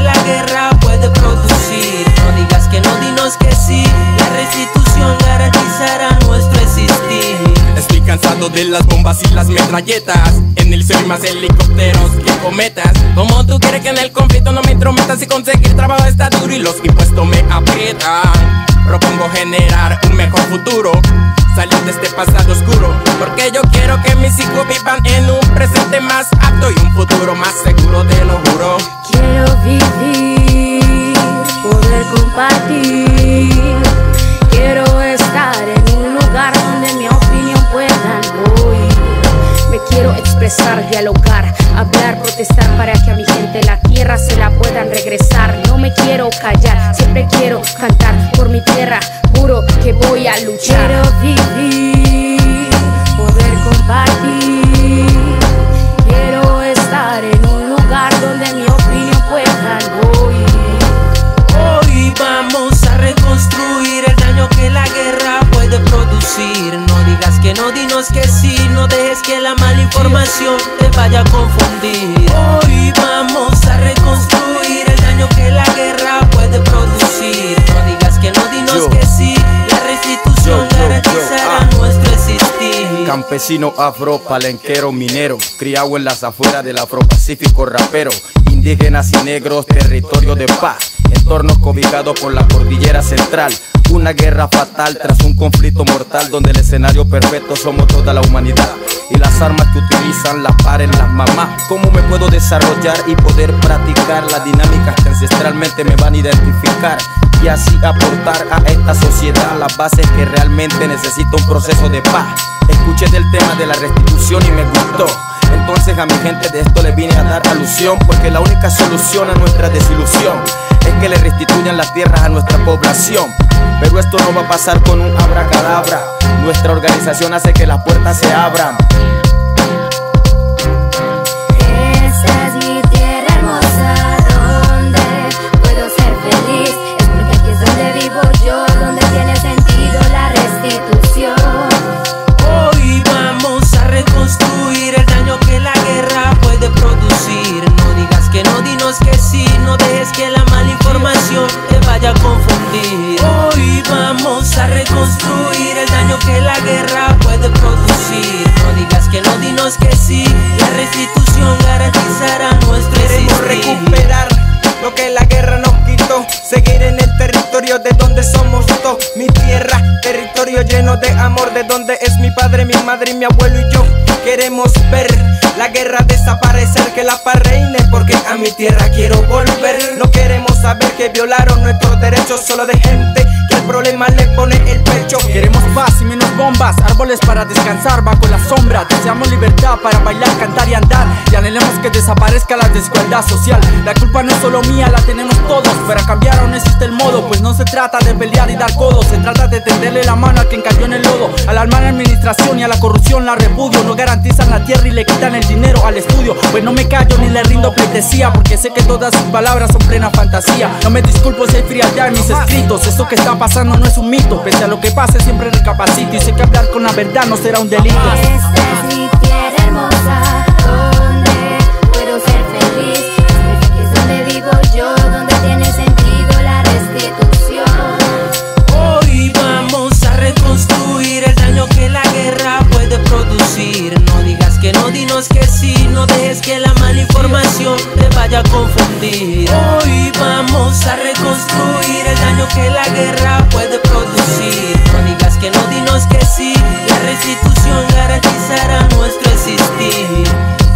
la guerra puede producir. No digas que no, dinos que sí, la restitución garantizará nuestro existir. Estoy cansado de las bombas y las metralletas. En el cielo hay más helicópteros que cometas. Como tú quieres que en el conflicto no me intrometas Y conseguir trabajo está duro y los impuestos me aprietan. Propongo generar un mejor futuro. Salir de este pasado oscuro. Porque yo quiero que mis hijos vivan en un presente más apto Y un futuro más seguro, expresar, dialogar, hablar, protestar para que a mi gente la tierra se la puedan regresar. No me quiero callar, siempre quiero cantar por mi tierra. Juro que voy a luchar. Quiero vivir, poder compartir. No, dinos que sí, no dejes que la mala información te vaya a confundir. Hoy vamos a reconstruir el daño que la guerra puede producir. No digas que no, dinos Yo. que sí, la restitución Yo, yo, yo, garantizará ah. nuestro existir. Campesino afro, palenquero, minero, criado en las afueras del Afro-Pacífico rapero, indígenas y negros, territorio de paz, entornos cobijados por la cordillera central. Una guerra fatal tras un conflicto mortal donde el escenario perfecto somos toda la humanidad. Y las armas que utilizan las paren las mamás. ¿Cómo me puedo desarrollar y poder practicar las dinámicas que ancestralmente me van a identificar? Y así aportar a esta sociedad las bases que realmente necesita un proceso de paz. Escuché del tema de la restitución y me gustó. Entonces a mi gente de esto le vine a dar alusión porque la única solución a nuestra desilusión es que le restituyan las tierras a nuestra población. Pero esto no va a pasar con un abracadabra. Nuestra organización hace que las puertas se abran. Que la guerra nos quitó. Seguir en el territorio de donde somos todos. Mi tierra, territorio lleno de amor. De donde es mi padre, mi madre, mi abuelo y yo. Queremos ver la guerra desaparecer, que la paz reine. Porque a mi tierra quiero volver. No queremos saber que violaron nuestros derechos solo de gente que al problema le pone el pecho. Queremos paz y menos bombas, árboles para descansar bajo la sombra. Deseamos libertad para bailar, cantar y andar. Y anhelemos que desaparezca la desigualdad social. La culpa no es solo mía, la tenemos todos. Para cambiar aún existe el modo, pues no se trata de pelear y dar codos. Se trata de tenderle la mano a quien cayó en el lodo. A la mala administración y a la corrupción la repudio. No garantizan la tierra y le quitan el dinero al estudio. Pues no me callo ni le rindo pleitesía, porque sé que todas sus palabras son plena fantasía. No me disculpo si hay frialdad en mis escritos. Esto que está pasando no es un mito. Pese a lo que pase, siempre recapacito. Y sé que hablar con la verdad no será un delito. Esta es mi tierra hermosa vaya a confundir. Hoy vamos a reconstruir el daño que la guerra puede producir. No digas que no, dinos que sí, la restitución garantizará nuestro existir.